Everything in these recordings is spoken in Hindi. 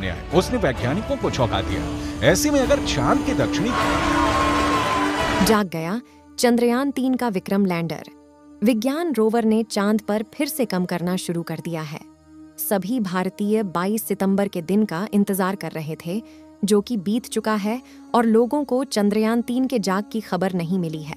ने आए उसने वैज्ञानिकों को चौंका दिया। ऐसे में अगर चाँद के दक्षिणी जाग गया, चंद्रयान तीन का विक्रम लैंडर। विज्ञान रोवर ने चाँद पर फिर से कम करना शुरू कर दिया है। सभी भारतीय 22 सितंबर के दिन का इंतज़ार कर रहे थे, जो कि बीत चुका है और लोगों को चंद्रयान तीन के जाग की खबर नहीं मिली है।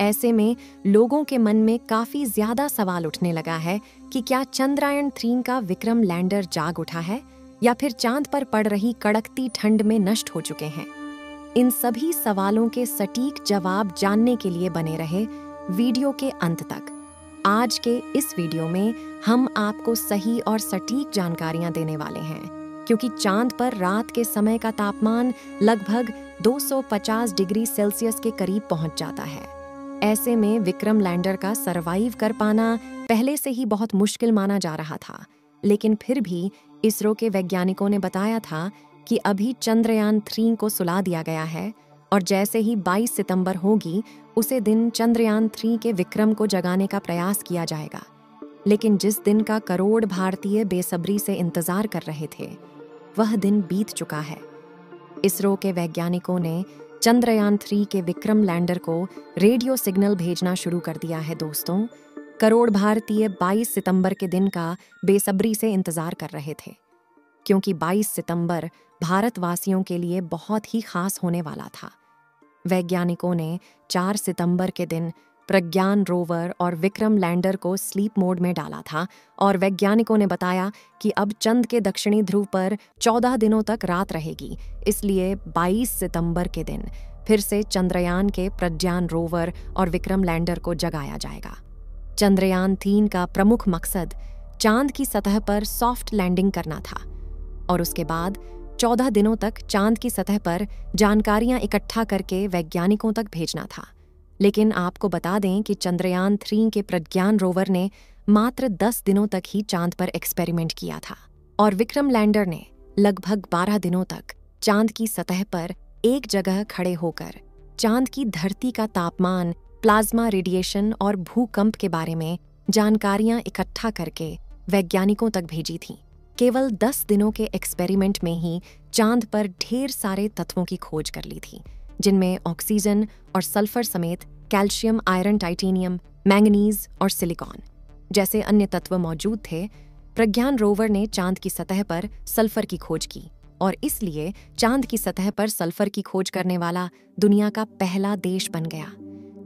ऐसे में लोगों के मन में काफ़ी ज़्यादा सवाल उठने लगा है कि क्या चंद्रयान थ्री का विक्रम लैंडर जाग उठा है? या फिर चाँद पर पड़ रही कड़कती ठंड में नष्ट हो चुके हैं। इन सभी सवालों के सटीक जवाब जानने के लिए बने रहे वीडियो के अंत तक। आज के इस वीडियो में हम आपको सही और सटीक जानकारियाँ देने वाले हैं, क्योंकि चाँद पर रात के समय का तापमान लगभग 250 डिग्री सेल्सियस के करीब पहुँच जाता है। ऐसे में विक्रम लैंडर का सरवाइव कर पाना पहले से ही बहुत मुश्किल माना जा रहा था। लेकिन फिर भी इसरो के वैज्ञानिकों ने बताया था कि अभी चंद्रयान थ्री को सुला दिया गया है और जैसे ही 22 सितंबर होगी, उसे दिन चंद्रयान थ्री के विक्रम को जगाने का प्रयास किया जाएगा। लेकिन जिस दिन का करोड़ भारतीय बेसब्री से इंतज़ार कर रहे थे, वह दिन बीत चुका है। इसरो के वैज्ञानिकों ने चंद्रयान थ्री के विक्रम लैंडर को रेडियो सिग्नल भेजना शुरू कर दिया है, दोस्तों। करोड़ भारतीय 22 सितंबर के दिन का बेसब्री से इंतज़ार कर रहे थे, क्योंकि 22 सितंबर भारतवासियों के लिए बहुत ही खास होने वाला था। वैज्ञानिकों ने 4 सितंबर के दिन प्रज्ञान रोवर और विक्रम लैंडर को स्लीप मोड में डाला था और वैज्ञानिकों ने बताया कि अब चंद के दक्षिणी ध्रुव पर 14 दिनों तक रात रहेगी, इसलिए 22 सितंबर के दिन फिर से चंद्रयान के प्रज्ञान रोवर और विक्रम लैंडर को जगाया जाएगा। चंद्रयान तीन का प्रमुख मकसद चाँद की सतह पर सॉफ्ट लैंडिंग करना था। और उसके बाद चौदह दिनों तक चाँद की सतह पर जानकारियाँ इकट्ठा करके वैज्ञानिकों तक भेजना था। लेकिन आपको बता दें कि चंद्रयान थ्री के प्रज्ञान रोवर ने मात्र दस दिनों तक ही चाँद पर एक्सपेरिमेंट किया था। और विक्रम लैंडर ने लगभग बारह दिनों तक चाँद की सतह पर एक जगह खड़े होकर चाँद की धरती का तापमान प्लाज्मा रेडिएशन और भूकंप के बारे में जानकारियाँ इकट्ठा करके वैज्ञानिकों तक भेजी थीं। केवल दस दिनों के एक्सपेरिमेंट में ही चाँद पर ढेर सारे तत्वों की खोज कर ली थी, जिनमें ऑक्सीजन और सल्फ़र समेत कैल्शियम, आयरन, टाइटेनियम, मैंगनीज और सिलिकॉन जैसे अन्य तत्व मौजूद थे। प्रज्ञान रोवर ने चाँद की सतह पर सल्फ़र की खोज की और इसलिए चाँद की सतह पर सल्फ़र की खोज करने वाला दुनिया का पहला देश बन गया।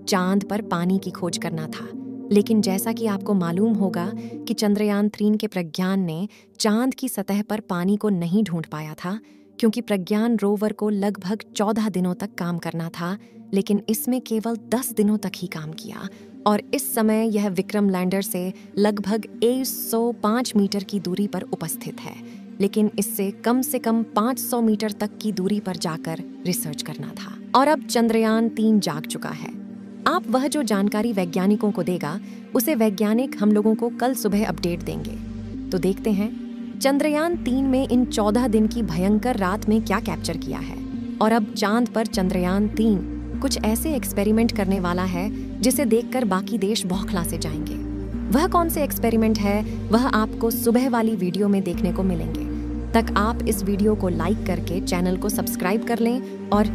चाँद पर पानी की खोज करना था। लेकिन जैसा कि आपको मालूम होगा कि चंद्रयान तीन के प्रज्ञान ने चाँद की सतह पर पानी को नहीं ढूंढ पाया था, क्योंकि प्रज्ञान रोवर को लगभग चौदह दिनों तक काम करना था, लेकिन इसमें केवल दस दिनों तक ही काम किया। और इस समय यह विक्रम लैंडर से लगभग 105 मीटर की दूरी पर उपस्थित है, लेकिन इससे कम से कम 500 मीटर तक की दूरी पर जाकर रिसर्च करना था। और अब चंद्रयान तीन जाग चुका है। आप वह जो जानकारी वैज्ञानिकों को देगा, उसे वैज्ञानिक हम लोगों को कल सुबह अपडेट देंगे। तो देखते हैं, चंद्रयान तीन में इन चौदह दिन की भयंकर रात में क्या कैप्चर किया है? और अब चाँद पर चंद्रयान तीन कुछ ऐसे एक्सपेरिमेंट करने वाला है, जिसे देखकर बाकी देश बौखला से जाएँगे। वह कौन से एक्सपेरिमेंट है, वह आपको सुबह वाली वीडियो में देखने को मिलेंगे। तक आप इस वीडियो को लाइक करके चैनल को सब्सक्राइब कर लें और